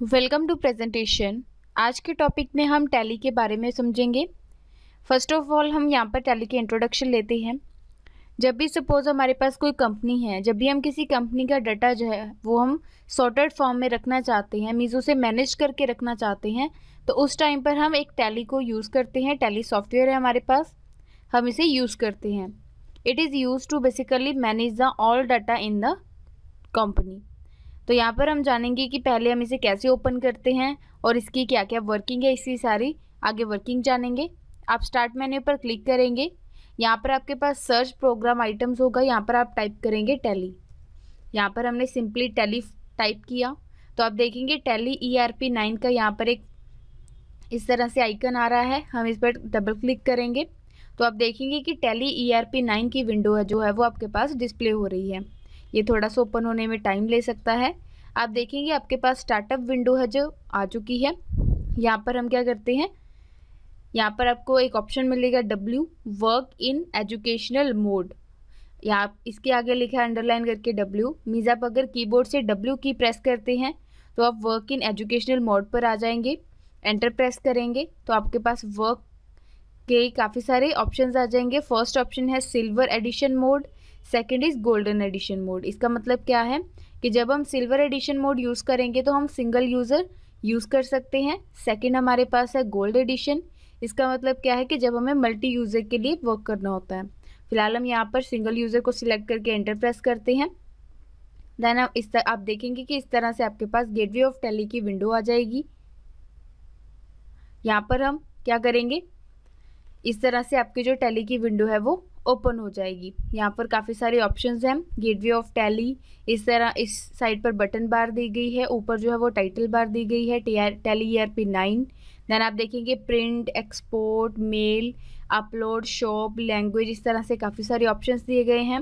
Welcome to presentation. आज के topic में हम टैली के बारे में समझेंगे। फ़र्स्ट ऑफ़ ऑल, हम यहाँ पर टैली के इंट्रोडक्शन लेते हैं। जब भी सपोज़ हमारे पास कोई कंपनी है, जब भी हम किसी कंपनी का डाटा जो है, वो हम सॉर्टेड फॉर्म में रखना चाहते हैं मीज़ उसे मैनेज करके रखना चाहते हैं तो उस टाइम पर हम एक टैली को यूज़ करते हैं। टैली सॉफ्टवेयर है हमारे पास, हम इसे यूज़ करते हैं। It is use to basically manage the all data in the company तो यहाँ पर हम जानेंगे कि पहले हम इसे कैसे ओपन करते हैं और इसकी क्या क्या वर्किंग है इसकी सारी आगे वर्किंग जानेंगे। आप स्टार्ट मेन्यू पर क्लिक करेंगे। यहाँ पर आपके पास सर्च प्रोग्राम आइटम्स होगा। यहाँ पर आप टाइप करेंगे टैली यहाँ पर हमने सिंपली टैली टाइप किया। तो आप देखेंगे Tally E R P nine का यहाँ पर एक इस तरह से आइकन आ रहा है। हम इस पर डबल क्लिक करेंगे। तो आप देखेंगे कि Tally E R P nine की विंडो है जो है वो आपके पास डिस्प्ले हो रही है। ये थोड़ा सा ओपन होने में टाइम ले सकता है। आप देखेंगे आपके पास स्टार्टअप विंडो है जो आ चुकी है। यहाँ पर हम क्या करते हैं? यहाँ पर आपको एक ऑप्शन मिलेगा W work in educational mode यहाँ इसके आगे लिखा है अंडरलाइन करके डब्ल्यू मीज़ आप अगर कीबोर्ड से डब्ल्यू की प्रेस करते हैं तो आप वर्क इन एजुकेशनल मोड पर आ जाएँगे एंटर प्रेस करेंगे तो आपके पास वर्क के काफ़ी सारे ऑप्शंस आ जाएँगे। फ़र्स्ट ऑप्शन है silver edition mode second is golden edition mode इसका मतलब क्या है? कि जब हम सिल्वर एडिशन मोड यूज़ करेंगे तो हम सिंगल यूज़र यूज़ कर सकते हैं। सेकेंड हमारे पास है गोल्ड एडिशन इसका मतलब क्या है कि जब हमें मल्टी यूज़र के लिए वर्क करना होता है। फ़िलहाल हम यहाँ पर सिंगल यूज़र को सिलेक्ट करके एंटर प्रेस करते हैं। देन आप इस तरह, आप देखेंगे कि इस तरह से आपके पास गेटवे ऑफ़ टेली की विंडो आ जाएगी। यहाँ पर हम क्या करेंगे? इस तरह से आपकी जो टेली की विंडो है वो ओपन हो जाएगी। यहाँ पर काफ़ी सारे ऑप्शंस हैं। गेटवे ऑफ़ टैली इस तरह, इस साइड पर बटन बार दी गई है। ऊपर जो है वो टाइटल बार दी गई है Tally E R P nine then आप देखेंगे print export mail upload shop language इस तरह से काफ़ी सारे ऑप्शंस दिए गए हैं।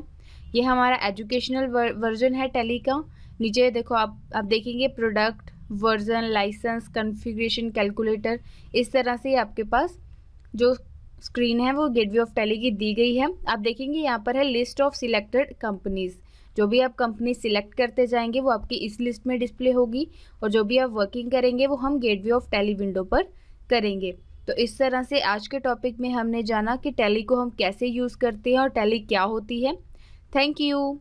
ये हमारा एजुकेशनल वर्जन है टैली का। नीचे देखो, आप आप देखेंगे product version licence configuration calculator इस तरह से आपके पास जो स्क्रीन है, वो गेटवे ऑफ़ टैली की दी गई है। आप देखेंगे यहाँ पर है लिस्ट ऑफ़ सिलेक्टेड कंपनीज़। जो भी आप कंपनी सिलेक्ट करते जाएँगे, वो आपकी इस लिस्ट में डिस्प्ले होगी और जो भी आप वर्किंग करेंगे, वो हम गेटवे ऑफ़ टैली विंडो पर करेंगे। तो इस तरह से आज के टॉपिक में हमने जाना कि टैली को हम कैसे यूज़ करते हैं और टैली क्या होती है। Thank you.